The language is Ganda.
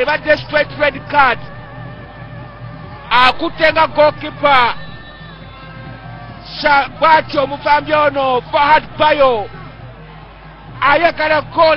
ebadde straight red card. Akutte nga gokipa bwatyo omufambi ono fahad bayo. Ayagala goal